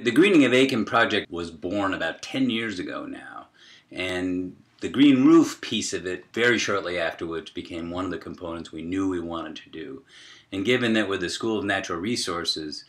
The Greening of Aiken project was born about 10 years ago now, and the green roof piece of it very shortly afterwards became one of the components we knew we wanted to do. And given that with the School of Natural Resources,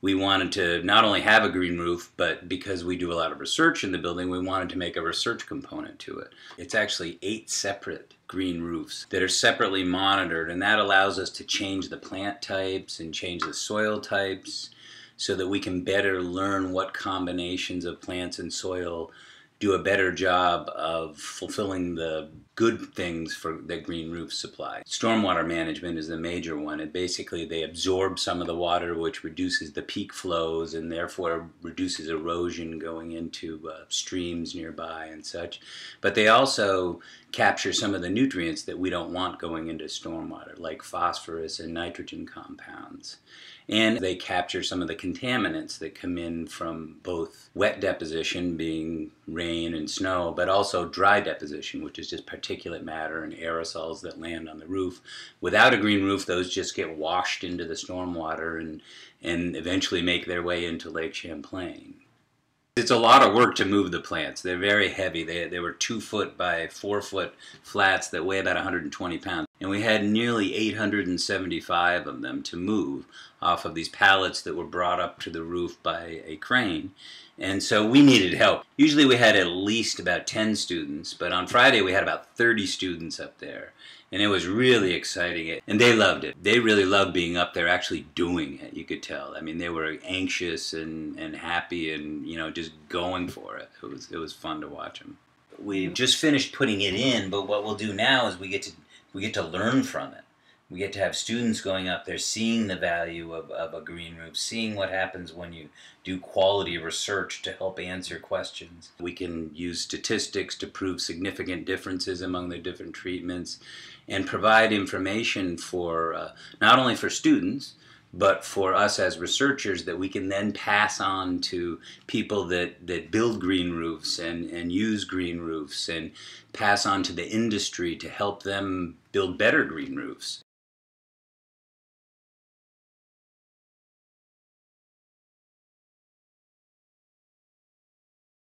we wanted to not only have a green roof, but because we do a lot of research in the building, we wanted to make a research component to it. It's actually eight separate green roofs that are separately monitored, and that allows us to change the plant types and change the soil types so that we can better learn what combinations of plants and soil do a better job of fulfilling the good things for the green roof supply. Stormwater management is the major one. And basically they absorb some of the water which reduces the peak flows and therefore reduces erosion going into uh, streams nearby and such. But they also capture some of the nutrients that we don't want going into stormwater like phosphorus and nitrogen compounds. And they capture some of the contaminants that come in from both wet deposition, being rain and snow, but also dry deposition, which is just particulate matter and aerosols that land on the roof. Without a green roof, those just get washed into the stormwater and, and eventually make their way into Lake Champlain. It's a lot of work to move the plants. They're very heavy. They, they were two foot by four foot flats that weigh about 120 pounds. And we had nearly 875 of them to move off of these pallets that were brought up to the roof by a crane. And so we needed help. Usually we had at least about 10 students, but on Friday we had about 30 students up there. And it was really exciting. And they loved it. They really loved being up there actually doing it, you could tell. I mean, they were anxious and, and happy and, you know, just going for it. It was, it was fun to watch them. We've just finished putting it in, but what we'll do now is we get to, we get to learn from it we get to have students going up there seeing the value of, of a green roof, seeing what happens when you do quality research to help answer questions. We can use statistics to prove significant differences among the different treatments and provide information for uh, not only for students, but for us as researchers that we can then pass on to people that, that build green roofs and, and use green roofs and pass on to the industry to help them build better green roofs.